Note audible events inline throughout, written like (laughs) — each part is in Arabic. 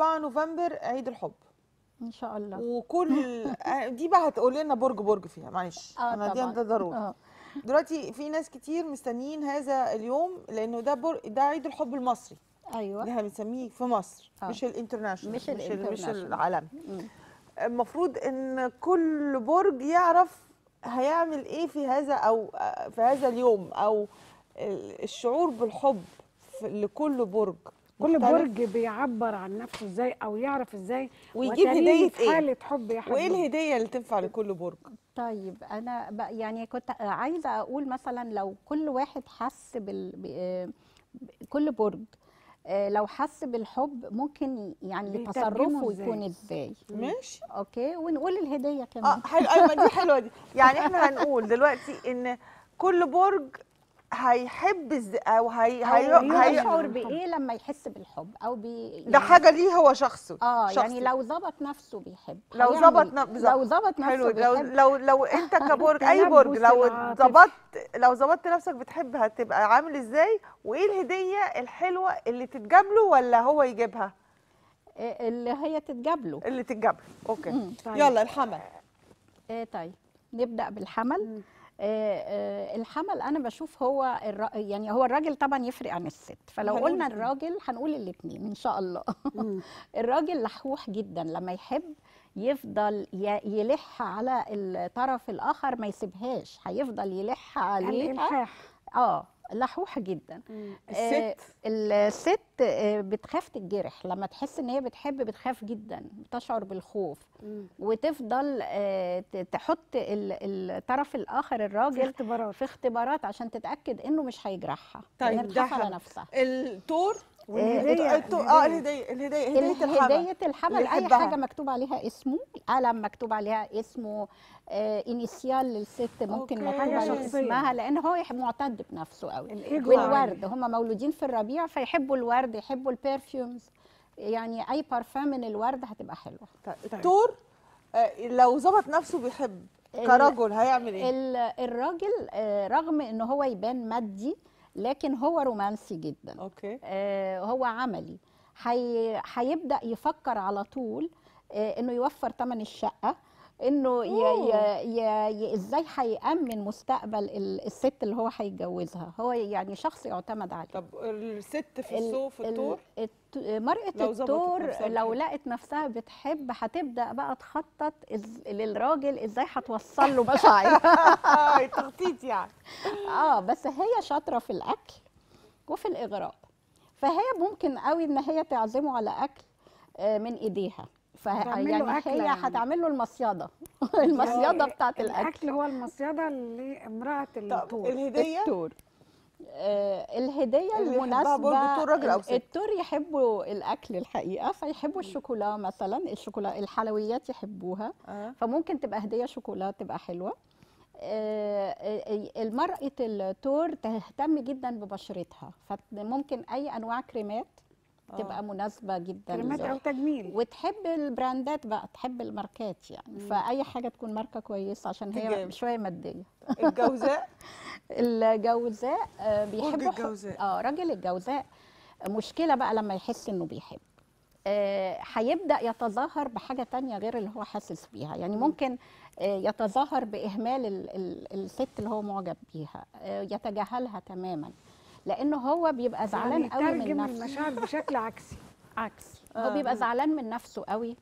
4 نوفمبر عيد الحب. إن شاء الله. وكل (laughs) دي بقى هتقول لنا برج برج فيها معلش. آه أنا دي ده ضروري. آه. دلوقتي في ناس كتير مستنيين هذا اليوم لأنه ده بر... ده عيد الحب المصري. اللي أيوه إحنا بنسميه في مصر آه. مش ال international مش ال- مش ال international. العالمي. المفروض إن كل برج يعرف هيعمل إيه في هذا أو في هذا اليوم أو ال- الشعور بالحب لكل برج. كل. برج بيعبر عن نفسه إزاي أو يعرف إزاي؟ ويجيب هدية إيه؟ حالة حب يحبه وإيه الهدية اللي تنفع لكل برج؟ طيب أنا ب- يعني كنت عايزة أقول مثلا لو كل واحد حس بال كل برج آه، لو حس بالحب ممكن يعني تصرفه؟ يكون إزاي؟ ماشي. أوكي؟ ونقول الهدية آه كمان حلو. أيوه دي حلوة دي. يعني إحنا هنقول دلوقتي إن كل برج هيحب. أو هي هي, أو هي... يشعر بإيه لما يحس بالحب أو بي ده حاجة ليه هو شخصه آه شخصي. يعني لو ظبط نفسه بيحب لو ظبط ن- بالظبط. لو ظبط نفسه حلو لو لو لو أنت (laughs) كبرج أي برج لو. ظبطت لو ظبطت نفسك بتحب هتبقى عامل إزاي وإيه الهدية الحلوة اللي تتجاب له ولا هو يجيبها آه، اللي هي تتجاب له اللي تتجاب له okay. طيب. يلا الحمل آه طيب نبدأ بالحمل مم. الحمل أنا بشوف هو الر... يعني هو الراجل طبعا يفرق عن الست. فلو قلنا الاتنين. الراجل هنقول الاثنين إن شاء الله. (laughs) الراجل لحوح جدا لما يحب يفضل يلح على الطرف الآخر ما يسيبهاش. هيفضل يلح عليها. الالحاح آه. لحوح جدا. آه، الست الست آه، بتخاف تتجرح لما تحس إن هي بتحب بتخاف جدا بتشعر بالخوف مم. وتفضل آه، تحط ال- الطرف الآخر في الراجل اختبارات في اختبارات عشان تتأكد إنه مش هيجرحها طيب، ده على. نفسها التور والهدية التور- آه الهدية. الهدية هدية الحمل. هدية الحمل. أي. حاجة مكتوب عليها اسمه قلم مكتوب عليها اسمه آه initial للست ممكن. مكتوب عليها. اسمها لأن هو معتد بنفسه قوي والورد هم مولودين في الربيع فيحبوا الورد يحبوا ال perfumes يعني أي بارفان من الورد هتبقى حلوة. طيب، التور آه، لو ظبط نفسه بيحب. كرجل هيعمل إيه؟ ال- الراجل آه، رغم إن هو يبان مادي لكن هو رومانسي جدا. okay. آه، هو عملي. هي- هيبدا يفكر على طول آه، إنه يوفر ثمن الشقة. إنه ي- ي- ي- ي- إزاي هيأمن مستقبل ال- الست اللي هو هيتجوزها؟ هو يعني شخص يعتمد عليه. طب الست في ال- الصوف ال- التور الت- مرأة لو نفسها لو. لقت نفسها بتحب هتبدأ بقى تخطط إز- للراجل إزاي هتوصل له مشاعرها آه، (laughs) (laughs) تخطيط يعني. آه بس هي شاطرة في الأكل وفي الإغراء. فهي ممكن قوي إن هي تعزمه على أكل آه، من له يعني هي يعني. هتعمل له المصيدة (laughs) يعني بتاعت الأكل. الأكل هو المصيده لامراه طب الطور. الهدية؟ التور آه المناسبة برضه التور؟ التور يحبوا الأكل الحقيقة فيحبوا الشوكولا مثلا الشوكولا الحلويات يحبوها. آه. فممكن تبقى هدية شوكولا تبقى حلوة. آه، المرأة التور تهتم جدا ببشرتها. فممكن أي أنواع كريمات تبقى مناسبة جدا كريمات أو تجميل. وتحب البراندات بقى تحب الماركات يعني. فأي حاجة تكون ماركة كويسة عشان هي تجاب. شوية مادية. الجوزاء؟ (laughs) الجوزاء آه، بيحبوا ح- الجوزاء. آه راجل الجوزاء. مشكلة بقى لما يحس إنه بيحب. آه، هيبدأ يتظاهر بحاجة تانية غير اللي هو حاسس بيها. يعني ممكن آه، يتظاهر بإهمال ال- ال- الست اللي هو معجب بيها. آه، يتجاهلها تماما. لأنه هو بيبقى زعلان يعني قوي من يترجم نفسه المشاعر بشكل عكسي (laughs) عكسي آه. هو بيبقى زعلان من نفسه قوي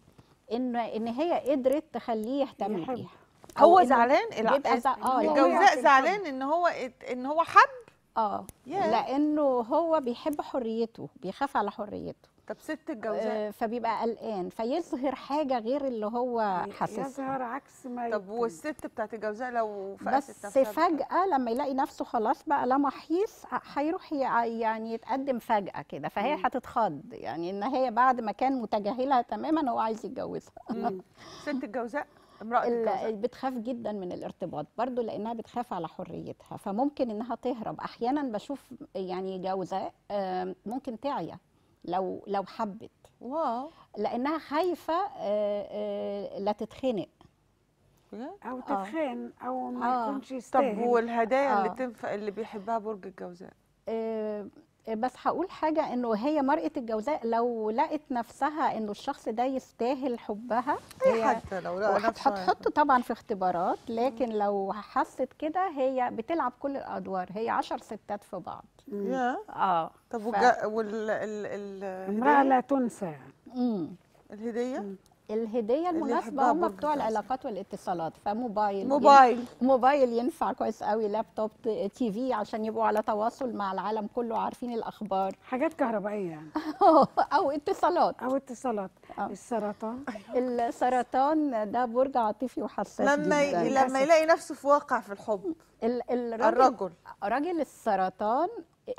إن إن هي قدرت تخليه يهتم. بيها هو زعلان. آه لأنه- الجوزاء زعلان إن هو إن هو حب آه ياه. لأنه هو بيحب حريته بيخاف على حريته طب ست الجوزاء آه، فبيبقى قلقان فيظهر حاجة غير اللي هو حاسسها. يظهر عكس ما طب. والست بتاعت الجوزاء لو بس؟ فجأة لما يلاقي نفسه خلاص بقى لا محيص ه- هيروح يع- يعني يتقدم فجأة كده فهي هتتخض. يعني إن هي بعد ما كان متجاهلها تماما هو عايز يتجوزها. (laughs) ست الجوزاء امرأة الجوزاء بتخاف جدا من الارتباط برضو لأنها بتخاف على حريتها فممكن إنها تهرب. أحيانا بشوف يعني جوزاء ممكن تعيا. لو لو حبت واو لأنها خايفة آه، آه، لا تتخنق؟ أو تتخان أو ما آه. يكونش طب يستاهل والهدايا اللي آه. تنفع اللي بيحبها برج الجوزاء آه، بس هقول حاجة إنه هي مرأة الجوزاء لو لقت نفسها إنه الشخص ده يستاهل حبها أي هي حد لو لقى نفسه هتحط طبعا في اختبارات لكن لو حست كده هي بتلعب كل الأدوار هي عشر ستات في بعض. يا. آه. طب ف-. وال ال... ال... امرأة الهدية لا تنسى. مم. الهدية الهديه المناسبة هم بتوع. العلاقات والاتصالات فموبايل موبايل. موبايل ينفع كويس قوي لابتوب تي في عشان يبقوا على تواصل مع العالم كله عارفين الأخبار. حاجات كهربائية يعني. (laughs) أو اتصالات. أو اتصالات. آه. السرطان. السرطان ده برج عاطفي وحساس لما. جدا. لما يلاقي نفسه في واقع في الحب. ال- الراجل الرجل. راجل السرطان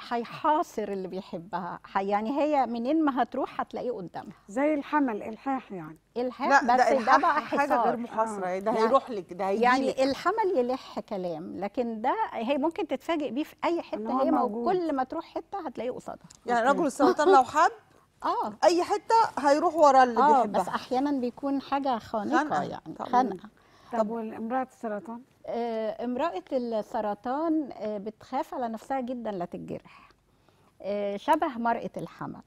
هيحاصر اللي بيحبها. حي- يعني هي منين ما هتروح هتلاقيه قدامها. زي الحمل إلحاح يعني. الحاح لا بس ده, ده, بقى حاجة غير حصار. محاصرة آه. يعني ده يعني- هيروح لك ده هيجي يعني الحمل يلح كلام لكن ده هي ممكن تتفاجئ بيه في أي حتة. هي مو- موجود. كل ما تروح حتة هتلاقيه قصادها. يعني. رجل السرطان لو حب (laughs) آه. أي حتة هيروح ورا اللي آه بيحبها. بس أحيانا بيكون حاجة خانقة. يعني طب- خنقه طب والإمرأة السرطان آه، امرأة السرطان آه، بتخاف على نفسها جدا لا تتجرح. آه، شبه مرأة الحمل.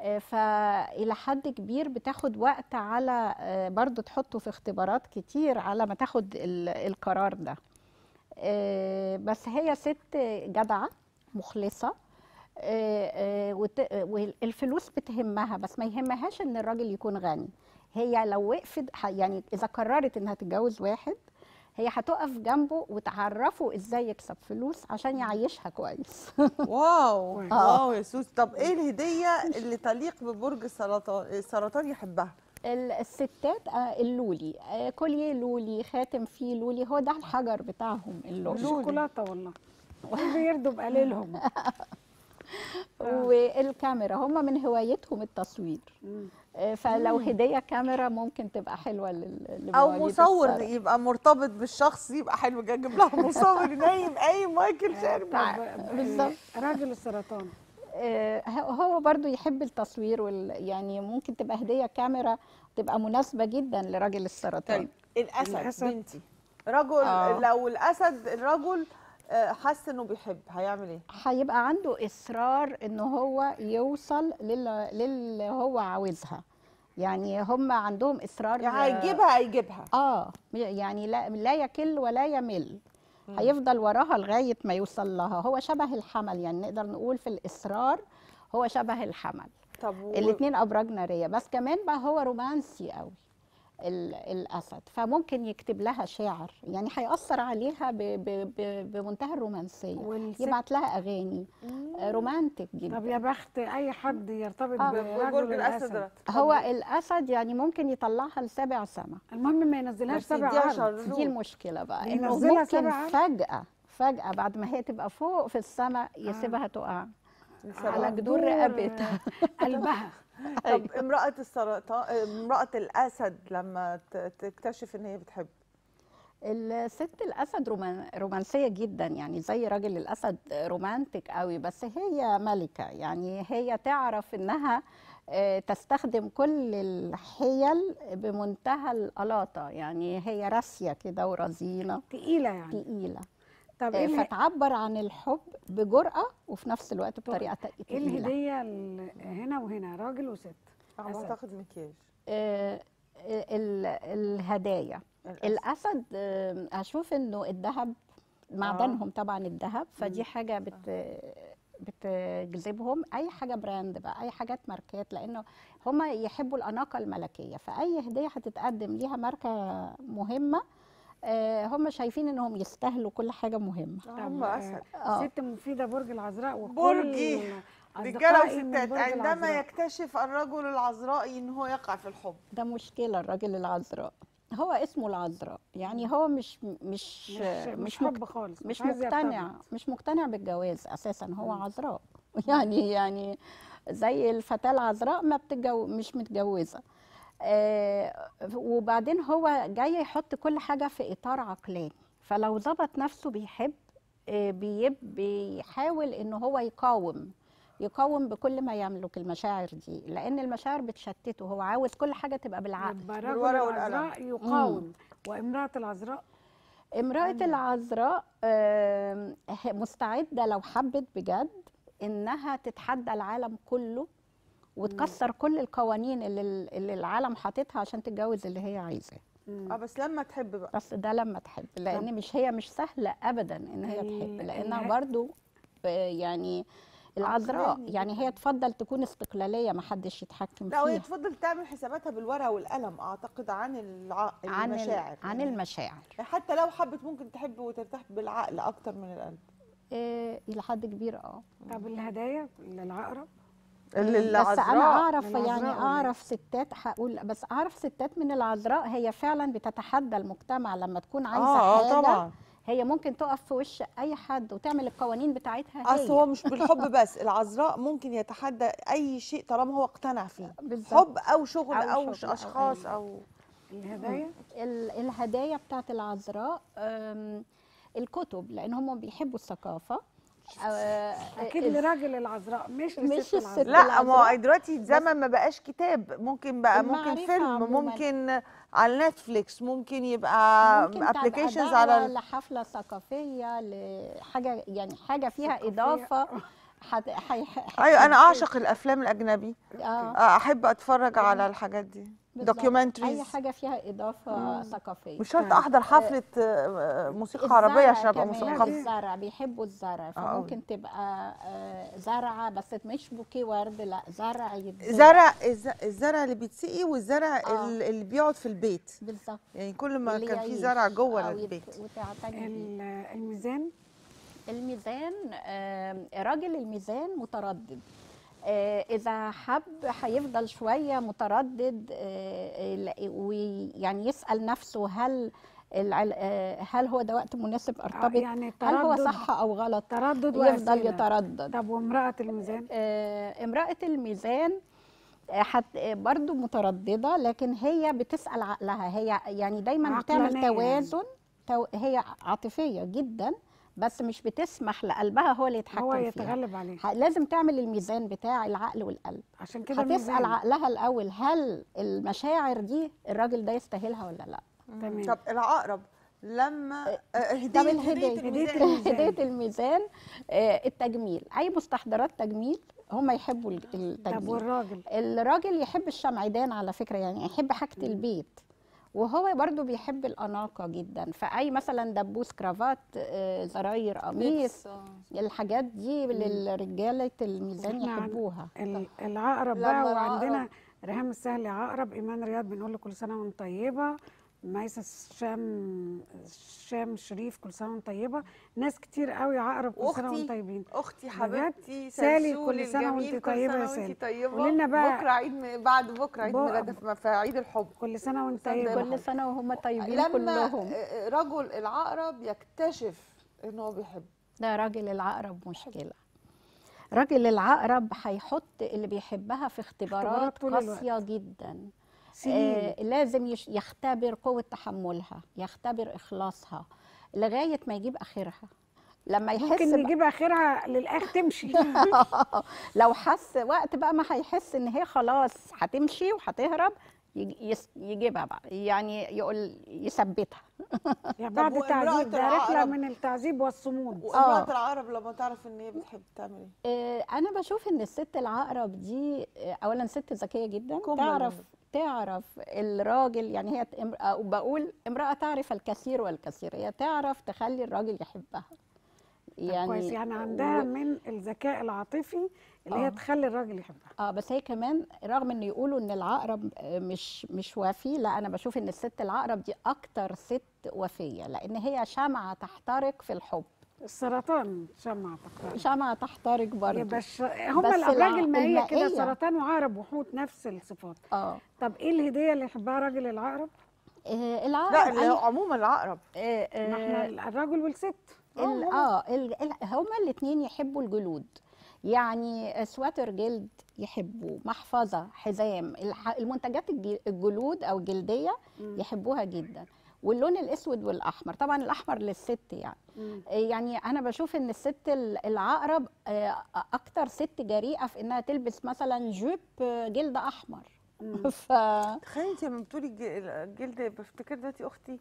آه، فإلى حد كبير بتاخد وقت على آه، برضو تحطه في اختبارات كتير على ما تاخد ال- القرار ده. آه، بس هي ست جدعة مخلصة. آه، آه، والفلوس بتهمها بس ما يهمهاش إن الراجل يكون غني. هي لو وقفت يعني إذا قررت إنها تتجوز واحد هي هتقف جنبه وتعرفه إزاي يكسب فلوس عشان يعيشها كويس. (laughs) واو. واو. يا سوس. طب إيه الهدية اللي تليق ببرج السرطان السرطان يحبها؟ ال- الستات آه، اللولي. آه، كوليه لولي خاتم فيه لولي. هو ده الحجر بتاعهم اللولي. الشوكولاتة والله. (laughs) بيرضوا بقليلهم. (laughs) (laughs) والكاميرا هم من هوايتهم التصوير. آه، فلو هدية كاميرا ممكن تبقى حلوة لل- أو مصور السرطان. يبقى مرتبط بالشخص يبقى حلو جدا أجيب لها مصور (laughs) نايم قايم مايكل شارب طب بالظبط. راجل السرطان آه، هو برضو يحب التصوير وال... يعني ممكن تبقى هدية كاميرا تبقى مناسبة جدا لراجل السرطان طيب الأسد, الأسد. بنتي رجل آه. لو الأسد الرجل آه، حس إنه بيحب هيعمل إيه؟ هيبقى عنده إصرار ان هو يوصل لل... للي هو عاوزها. يعني هم عندهم إصرار يعني هيجيبها هيجيبها. آه يعني لا لا يكل ولا يمل. هيفضل وراها لغاية ما يوصل لها. هو شبه الحمل يعني نقدر نقول في الإصرار هو شبه الحمل. طب و- الاثنين أبراج نارية. بس كمان بقى هو رومانسي قوي. الأسد. فممكن يكتب لها شعر يعني هيأثر عليها ب ب ب بمنتهى الرومانسية. والست؟ يبعت لها أغاني. آه، رومانتك جدا. طب يا بخت أي حد يرتبط آه. برجل الأسد. ده. هو الأسد يعني ممكن يطلعها لسابع سما. المهم ما ينزلهاش سبع يديها عرض شر. دي المشكلة بقى إنه ممكن. فجأة فجأة بعد ما هي تبقى فوق في السماء يسيبها تقع على على جدور رقبتها. قلبها. طب امرأة السرطان امرأة الأسد لما تكتشف إن هي بتحب؟ الست الأسد رومان رومانسية جدا يعني زي راجل الأسد رومانتك قوي بس هي ملكة. يعني هي تعرف إنها آه، تستخدم كل الحيل بمنتهى الألاطة. يعني هي راسية كده ورزينة. تقيلة يعني. تقيلة. طب آه، اله- فتعبر عن الحب بجرأة وفي نفس الوقت بطريقة إيه تقيلة. الهدية ال- هنا وهنا؟ راجل وست. بعتقد مكياج. آه، ال- الهدايا. الأسد. آه، أشوف إنه الذهب معدنهم طبعا الذهب فدي حاجة بت بتجذبهم. أي حاجة براند بقى أي حاجات ماركات لأنه هم يحبوا الأناقة الملكية. فأي هدية هتتقدم ليها ماركة مهمة آه، هم شايفين إنهم يستاهلوا كل حاجة مهمة هم آه، أسد آه. ست مفيدة برج العذراء وكل برجي. من وستات عندما العذراء. يكتشف الرجل العذرائي إن هو يقع في الحب ده مشكلة الراجل العذراء هو اسمه العذراء يعني هو مش مش مش مش, حب خالص مش مقتنع يرتبط. مش مقتنع بالجواز أساسا هو. عذراء (laughs) يعني يعني زي الفتاة العذراء ما بتتجو مش متجوزة آه وبعدين هو جاي يحط كل حاجة في إطار عقلاني. فلو ظبط نفسه بيحب آه بيب بيحاول إن هو يقاوم يقاوم بكل ما يملك المشاعر دي لأن المشاعر بتشتته. هو عاوز كل حاجة تبقى بالعقل. رجل والقلم. العذراء يقاوم. وامرأة العذراء؟ امرأة العذراء آم، ه- مستعدة لو حبت بجد إنها تتحدى العالم كله وتكسر كل القوانين اللي, اللي العالم حاططها عشان تتجوز اللي هي عايزاه. آه بس لما تحب بقى. بس ده لما تحب لأن مش هي مش سهلة ابدا إن هي تحب لأنها برضو آه، يعني العذراء. يعني هي تفضل تكون استقلالية ما حدش يتحكم لا وهي فيها. تفضل تعمل حساباتها بالورقة والقلم أعتقد عن الع... عن ال- المشاعر. عن يعني المشاعر. حتى لو حبت ممكن تحب وترتاح بالعقل أكتر من القلب. آه، إلى حد كبير آه. طب الهدايا للعقرب؟ بس أنا أعرف يعني؟ أعرف ستات هقول بس أعرف ستات من العذراء هي فعلا بتتحدى المجتمع لما تكون عايزة آه حاجة آه طبعا. هي ممكن تقف في وش أي حد وتعمل القوانين بتاعتها أصل هي هو مش بالحب بس العذراء ممكن يتحدى أي شيء طالما هو اقتنع فيه. (laughs) بالظبط. حب أو شغل أو أو, شغل أو أشخاص أي- أو الهدايا؟ ال- الهدايا بتاعت العذراء الكتب لأن هم بيحبوا الثقافة. آه، أكيد ال- لراجل العذراء مش مش لست الست. العذراء لا ما. دلوقتي الزمن ما بقاش كتاب ممكن بقى ممكن فيلم عموماً. ممكن على نتفليكس ممكن يبقى applications على لحفلة ثقافية لحاجة يعني حاجة فيها ثقافية. إضافة (laughs) حت... حي... حي... أيوه أنا أعشق الأفلام الأجنبي آه. أحب أتفرج على الحاجات دي. documentaries أي حاجة فيها إضافة ثقافية. مش شرط آه. أحضر حفلة آه، موسيقى عربية عشان أبقى كمان، مثقفة. الزرع بيحبوا الزرع فممكن تبقى آه، زرعة بس مش بوكيه ورد لا زرع يتزرع. زرع الز- الزرع اللي بيتسقي والزرع آه. ال- اللي بيقعد في البيت. بالظبط. يعني كل ما كان في زرع جوه البيت. الميزان؟ الميزان راجل الميزان متردد. آه، إذا حب هيفضل شوية متردد آه، ويعني يسأل نفسه هل آه، هل هو ده وقت مناسب أرتبط؟ يعني هل هو صح أو غلط؟ تردد يفضل. يتردد. طب وامرأة الميزان؟ امرأة الميزان حت برضو مترددة لكن هي بتسأل عقلها. هي يعني دايما بتعمل يعني. توازن تو هي عاطفية جدا بس مش بتسمح لقلبها هو اللي يتحكم هو فيها. يتغلب عليه ه- لازم تعمل الميزان بتاع العقل والقلب. عشان كده ميزان. عقلها الأول هل المشاعر دي الراجل ده يستاهلها ولا لأ؟ تمام. طب العقرب لما آه، الهدية هدية هدية الميزان. هدية الميزان آه، التجميل. أي مستحضرات تجميل هم يحبوا ال- طب التجميل. والراجل؟ الراجل يحب الشمعدان على فكرة يعني يحب حاجة البيت. وهو برضو بيحب الأناقة جدا. فأي مثلا دبوس كرافات آه، زراير قميص الحاجات دي للرجالة الميزان يحبوها. ال- العقرب بقى العقرب- وعندنا ريهام السهل عقرب إيمان رياض بنقول له كل سنة وأنت طيبة. ميسة الشام الشام شريف كل سنة وأنت طيبة. ناس كتير قوي عقرب كل سنة واختي وانت طيبين. أختي؟ حبيبتي سالي، كل سنة الجميل، وانت سنة يا سالي. وانت طيبة. قولي لنا بقى- بكرة عيد م- بعد بكرة عيد ميلادها في- عيد الحب. كل سنة وأنت طيبة. كل سنة وهم طيبين لما كلهم. رجل العقرب يكتشف ان هو بيحب. ده راجل العقرب مشكلة. راجل العقرب هيحط اللي بيحبها في اختبارات. قاسية جدا. سنين آه لازم يش- يختبر قوة تحملها يختبر إخلاصها لغاية ما يجيب آخرها لما يحس ممكن بقى- نجيب آخرها للآخر تمشي (laughs) لو حس وقت بقى ما هيحس إن هي خلاص هتمشي وهتهرب يجيبها بقى يعني يقول يثبتها يعني بعد التعذيب ده رحلة؟ من التعذيب والصمود وامرأة آه. العقرب لما تعرف إن هي بتحب تعمل إيه آه، أنا بشوف إن الست العقرب دي آه، اولا ست ذكية جدا تعرف منه. تعرف الراجل يعني هي بقول امرأة تعرف الكثير والكثير هي تعرف تخلي الراجل يحبها. يعني كويس يعني عندها و- من الذكاء العاطفي اللي آه. هي تخلي الراجل يحبها. آه بس هي كمان رغم إن يقولوا إن العقرب آه، مش مش وفي لا أنا بشوف إن الست العقرب دي أكتر ست وفية لأن هي شمعة تحترق في الحب. السرطان شمع تقريبا. شمعة تحترق برضه بس الأبراج الع- المائية كده. سرطان وعقرب وحوت نفس الصفات. آه. طب إيه الهدية اللي يحبها راجل العقرب؟ آه، العقرب. لا اللي هو أي- عموما العقرب. آه، ما آه، إحنا الراجل والست. ال- آه هما الاثنين يحبوا الجلود. يعني سواتر جلد يحبوه محفظة حزام. المنتجات الج- الجلود أو الجلديه يحبوها جدا. واللون الأسود والأحمر. طبعا الأحمر للست يعني. مم. يعني أنا بشوف إن الست ال- العقرب آه، أكتر ست جريئة في إنها تلبس مثلا جيب آه، جلد أحمر. (laughs) ف تخيلي انت لما بتقولي الج- الجلد بفتكر دلوقتي أختي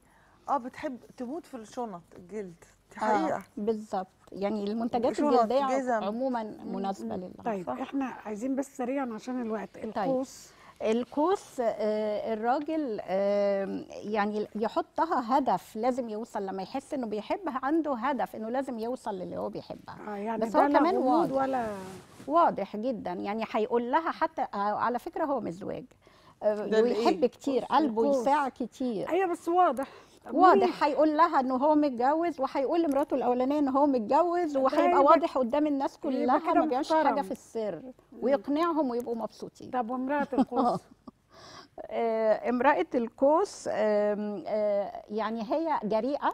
آه بتحب تموت في الشنط الجلد. دي حقيقة. بالظبط يعني المنتجات الجلدية. عموما مناسبة لله طيب صح. إحنا عايزين بس سريعا عشان الوقت القوس الكوس آه، الراجل آه، يعني يحطها هدف لازم يوصل لما يحس إنه بيحبها عنده هدف إنه لازم يوصل للي هو بيحبها آه يعني بس هو لا كمان واضح. ولا واضح جدا يعني هيقول لها حتى آه، على فكرة هو مزواج آه، ويحب؟ كتير قلبه القوس. يساع كتير أيوه بس واضح واضح هيقول لها إنه هو متجوز وهيقول لمراته الأولانية إن هو متجوز وهيبقى يبقى- واضح قدام الناس كلها ما بيعملش حاجة. في السر ويقنعهم ويبقوا مبسوطين. طب وامرأة (laughs) القوس؟ آه، امرأة القوس آه، يعني هي جريئة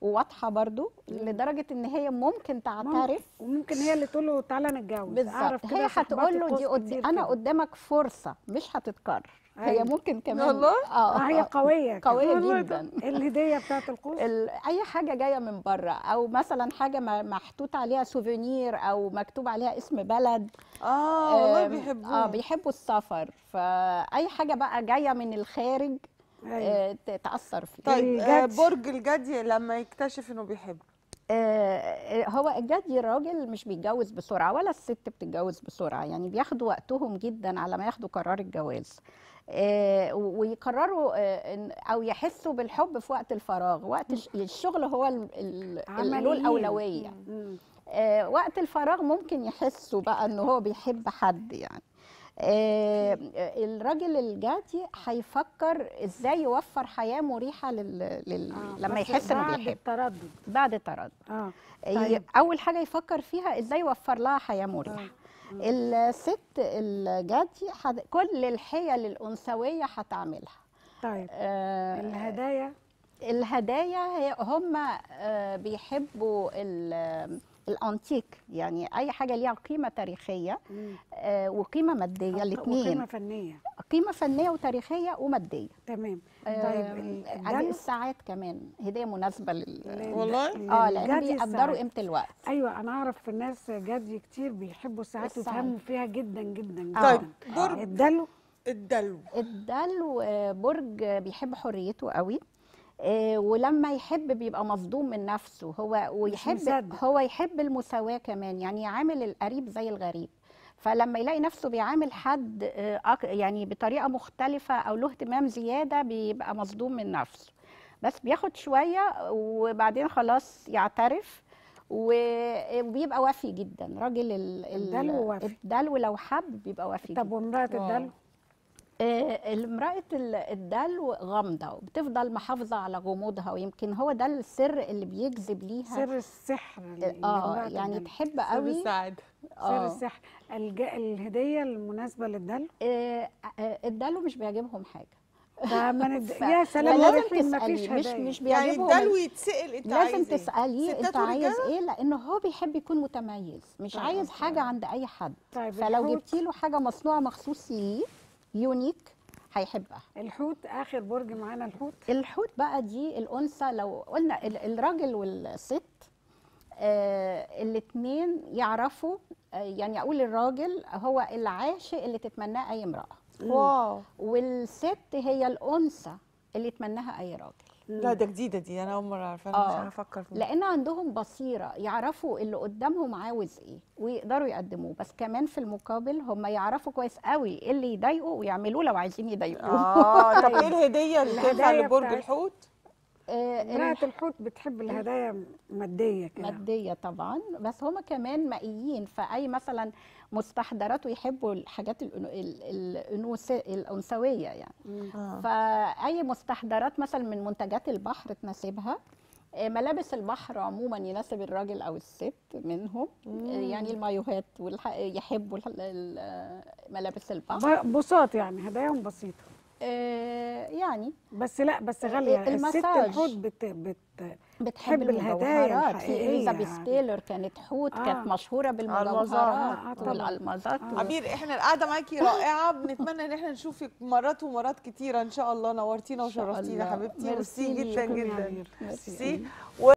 وواضحة برضو لدرجة إن هي ممكن تعترف. وممكن هي اللي تقول له تعالى نتجوز. بالظبط. هي هتقول له دي قد... أنا. قدامك فرصة مش هتتكرر. هي. ممكن كمان والله؟ آه هي قوية كده. قوية والله جدا الهدية بتاعت القوس ال... أي حاجة جاية من بره أو مثلا حاجة محطوط عليها سوفينير أو مكتوب عليها اسم بلد آه والله بيحبوه آه بيحبوا السفر فأي حاجة بقى جاية من الخارج أيوة. آه تأثر فيه طيب آه، الجدي. برج الجدي لما يكتشف إنه بيحب آه، هو الجدي الراجل مش بيتجوز بسرعة ولا الست بتتجوز بسرعة يعني بياخدوا وقتهم جدا على ما ياخدوا قرار الجواز آه، ويقرروا آه، أو يحسوا بالحب في وقت الفراغ. وقت الش- الشغل هو له. الأولوية. آه، وقت الفراغ ممكن يحسوا بقى إن هو بيحب حد يعني. آه، الراجل الجدي هيفكر إزاي يوفر حياة مريحة لل... لل... آه، لما يحس إنه بعد بيحب. التردد. بعد التردد. ي- طيب. أول حاجة يفكر فيها إزاي يوفر لها حياة مريحة. الست الجدي حد... كل الحيل الأنثوية هتعملها. طيب. آه، الهدايا؟ الهدايا هم آه، بيحبوا ال- الأنتيك يعني أي حاجة ليها قيمة تاريخية. آه، وقيمة مادية الاثنين فنية. قيمة فنية وتاريخية ومادية. تمام. طيب ال- عدد الدلو الساعات كمان هدية مناسبة لل لل- والله؟ لل- آه لأن بيقدروا. قيمة الوقت أيوه أنا أعرف ناس جدي كتير بيحبوا الساعات. ويفهموا فيها جدا جدا جدا طيب آه. برج الدلو الدلو الدلو آه، برج آه، بيحب حريته قوي آه، ولما يحب بيبقى مصدوم من نفسه هو ويحب. هو يحب المساواة كمان يعني يعامل القريب زي الغريب فلما يلاقي نفسه بيعامل حد آه، يعني بطريقة مختلفة أو له اهتمام زيادة بيبقى مصدوم من نفسه بس بياخد شوية وبعدين خلاص يعترف وبيبقى وافي جدا راجل ال- ال- الدلو وافي. الدلو لو حب بيبقى وافي طب wow. الدلو امرأة ال- الدلو غامضة وبتفضل محافظة على غموضها ويمكن هو ده السر اللي بيجذب ليها. سر السحر آه امرأة يعني الدلو. تحب سر قوي. سر آه. السحر. الج... الهدية المناسبة للدلو؟ آه، آه، الدلو مش بيعجبهم حاجة. ده ما ند... (laughs) ف- يا سلام فيش تسألي مش مش يعني بيعجبهم. الدلو يتسأل انت لازم عايز إيه؟ تسأليه ستات انت عايز؟ إيه لأن هو بيحب يكون متميز مش طيب، عايز okay. حاجة عند أي حد. طيب فلو الحوت جبتي له حاجة مصنوعة مخصوص ليه يونيك هيحبها. الحوت آخر برج معانا الحوت. الحوت بقى دي الأنثى لو قلنا ال- الراجل والست آه الاثنين يعرفوا آه يعني أقول الراجل هو العاشق اللي تتمناه أي امرأة. واو. والست هي الأنثى اللي يتمناها أي راجل. لا ده جديدة دي أنا أول مرة أعرفها أنا آه. مش هفكر فيها. لأن عندهم بصيرة يعرفوا اللي قدامهم عاوز إيه ويقدروا يقدموه بس كمان في المقابل هم يعرفوا كويس قوي إيه اللي يضايقه ويعملوه لو عايزين يضايقوه. آه طب إيه (laughs) الهدية اللي تنفع لبرج الحوت؟ امرأة الحوت بتحب الهدايا مادية كده. مادية طبعا بس هما كمان مائيين فأي مثلا مستحضرات ويحبوا الحاجات الأنو- ال- الأنوث- الأنثوية يعني. مم. آه. فأي مستحضرات مثلا من منتجات البحر تناسبها؟ آه، ملابس البحر عموما يناسب الراجل أو الست منهم. آه، يعني المايوهات والح... يحبوا ملابس البحر. بساط يعني هداياهم بسيطة. آه، يعني. بس لا بس غالية. الست. الحوت بت... بت... بتحب المجوهرات في إليزابيث يعني. تايلور كانت حوت آه. كانت مشهوره. بالمجوهرات آه،. والالمازات آه. عبير إحنا القعدة معاكي (laughs) رائعة بنتمنى إن إحنا نشوفك مرات ومرات كتيرة إن شاء الله نورتينا وشرفتينا. حبيبتي ميرسي جدا جدا. ميرسي